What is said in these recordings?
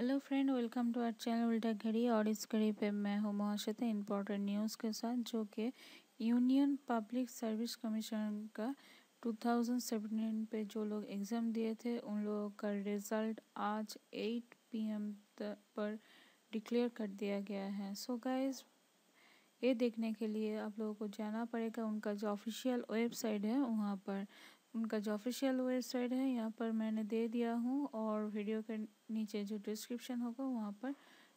Hello friend welcome to our channel Ulta Ghadi. और इस घड़ी पे मैं हूँ महाशत इम्पोर्टेंट न्यूज़ के साथ, जो कि यूनियन पब्लिक सर्विस कमीशन का 2017 पे जो लोग एग्ज़ाम दिए थे, उन लोगों का रिज़ल्ट आज 8 पीएम पर डिक्लेयर कर दिया गया है। सो so गाइस ये देखने के लिए आप लोगों को जाना पड़ेगा। उनका जो ऑफिशियल वेबसाइट है, वहाँ पर। उनका जो ऑफिशियल वेबसाइट है, यहाँ पर मैंने दे दिया हूँ और वीडियो के नीचे जो डिस्क्रिप्शन होगा, वहाँ पर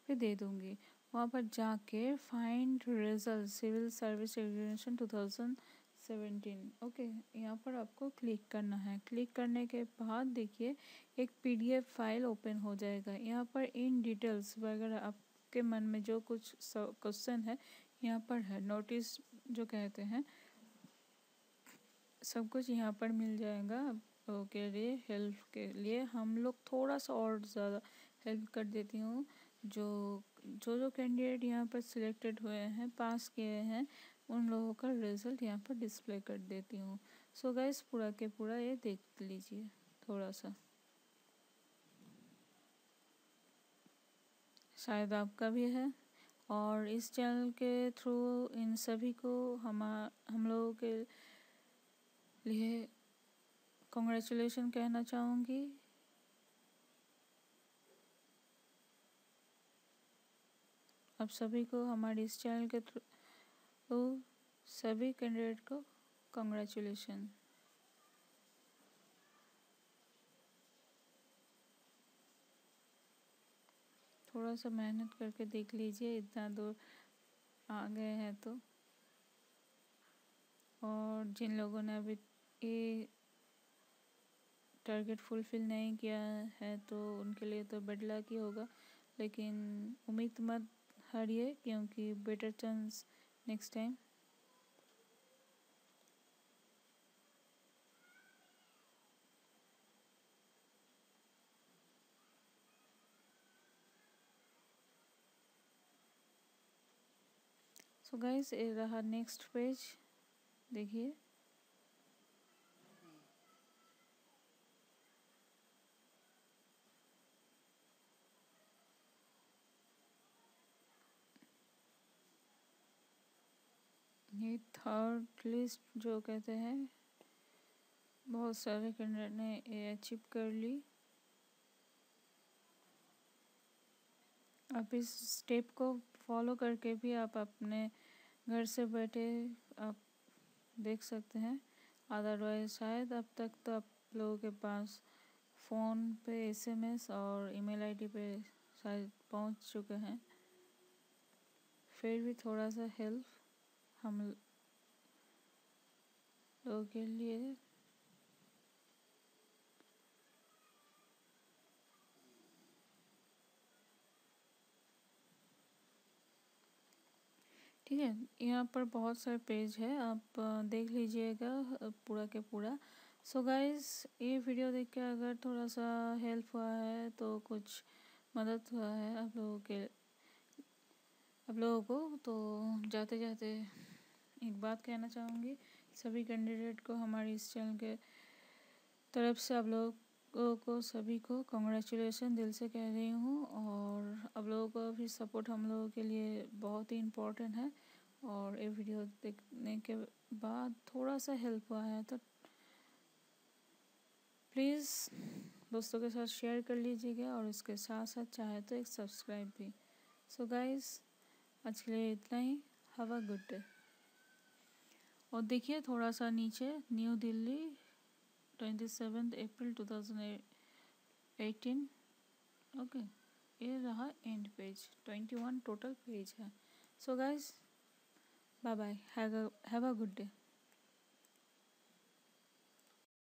भी दे दूँगी। वहाँ पर जाके find result civil service examination 2017 okay यहाँ पर आपको क्लिक करना है। क्लिक करने के बाद देखिए, एक पीडीएफ फ़ाइल ओपन हो जाएगा। यहाँ पर इन डिटेल्स वगैरह आपके मन में जो कुछ क्वेश्चन है, यहाँ पर है। नोटिस जो कहते हैं सब कुछ यहाँ पर मिल जाएगा के लिए हेल्प के लिए। हम लोग थोड़ा सा और ज़्यादा हेल्प कर देती हूँ। जो जो जो कैंडिडेट यहाँ पर सिलेक्टेड हुए हैं पास किए हैं, उन लोगों का रिज़ल्ट यहाँ पर डिस्प्ले कर देती हूँ। सो so गाइस पूरा के पूरा ये देख लीजिए थोड़ा सा शायद आपका भी है। और इस चैनल के थ्रू इन सभी को हम हम लोगों के लिए कॉन्ग्रेचुलेशन कहना चाहूँगी। आप सभी को हमारे इस चैनल के थ्रू सभी कैंडिडेट को कॉन्ग्रेचुलेशन थोड़ा सा मेहनत करके देख लीजिए, इतना दूर आ गए हैं तो। और जिन लोगों ने अभी ये टारगेट फुलफिल नहीं किया है तो उनके लिए तो बेड लक ही होगा। लेकिन उम्मीद मत हारिए, क्योंकि better chance next time so guys ये रहा नेक्स्ट पेज देखिए। ये थर्ड लिस्ट जो कहते हैं, बहुत सारे कैंडिडेट ने ये अचीव कर ली। आप इस स्टेप को फॉलो करके भी आप अपने घर से बैठे आप देख सकते हैं। अदरवाइज़ शायद अब तक तो आप लोगों के पास फ़ोन पे एसएमएस और ईमेल आईडी पे शायद पहुँच चुके हैं। फिर भी थोड़ा सा हेल्प हम लोगों के लिए ठीक है, यहाँ पर बहुत सारे पेज है, आप देख लीजिएगा पूरा के पूरा। सो so गाइस ये वीडियो देख के अगर थोड़ा सा हेल्प हुआ है तो कुछ मदद हुआ है आप लोगों के, आप लोगों को तो जाते जाते एक बात कहना चाहूँगी, सभी कैंडिडेट को हमारे इस चैनल के तरफ़ से आप लोगों को, सभी को कॉन्ग्रेचुलेसन दिल से कह रही हूँ और आप लोगों का भी सपोर्ट हम लोगों के लिए बहुत ही इम्पोर्टेंट है और ये वीडियो देखने के बाद थोड़ा सा हेल्प हुआ है तो प्लीज़ दोस्तों के साथ शेयर कर लीजिएगा और इसके साथ साथ चाहे तो एक सब्सक्राइब भी। सो so गाइस आज के लिए इतना ही। हैव अ गुड डे और देखिए थोड़ा सा नीचे New Delhi twenty seven April two thousand eighteen okay ये रहा and page twenty one total page है so guys bye bye have a good day